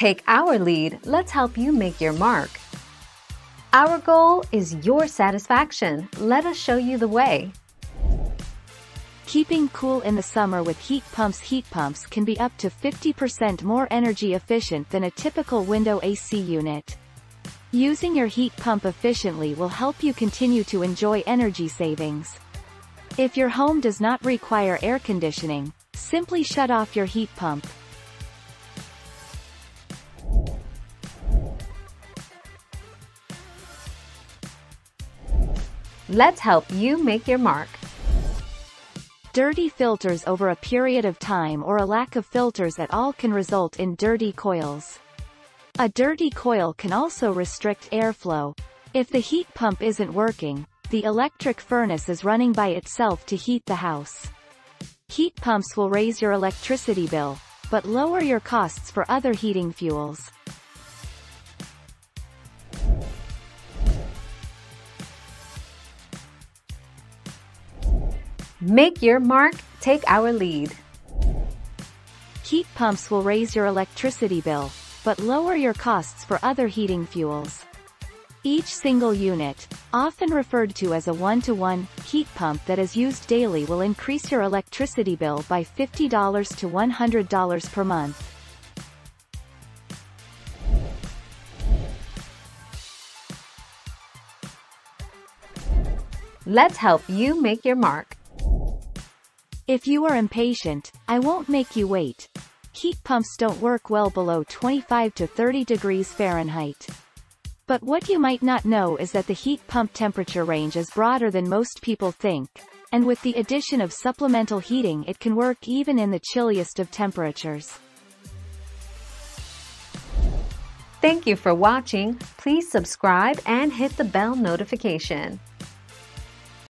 Take our lead, let's help you make your mark. Our goal is your satisfaction. Let us show you the way. Keeping cool in the summer with heat pumps Heat pumps can be up to 50% more energy efficient than a typical window AC unit. Using your heat pump efficiently will help you continue to enjoy energy savings. If your home does not require air conditioning, simply shut off your heat pump. Let's help you make your mark. Dirty filters over a period of time or a lack of filters at all can result in dirty coils. A dirty coil can also restrict airflow. If the heat pump isn't working, the electric furnace is running by itself to heat the house. Heat pumps will raise your electricity bill, but lower your costs for other heating fuels. Make your mark, take our lead. Heat pumps will raise your electricity bill, but lower your costs for other heating fuels. Each single unit, often referred to as a one-to-one -one heat pump that is used daily will increase your electricity bill by $50 to $100 per month. Let's help you make your mark. If you are impatient, I won't make you wait. Heat pumps don't work well below 25 to 30 degrees Fahrenheit. But what you might not know is that the heat pump temperature range is broader than most people think, and with the addition of supplemental heating it can work even in the chilliest of temperatures. Thank you for watching. Please subscribe and hit the bell notification.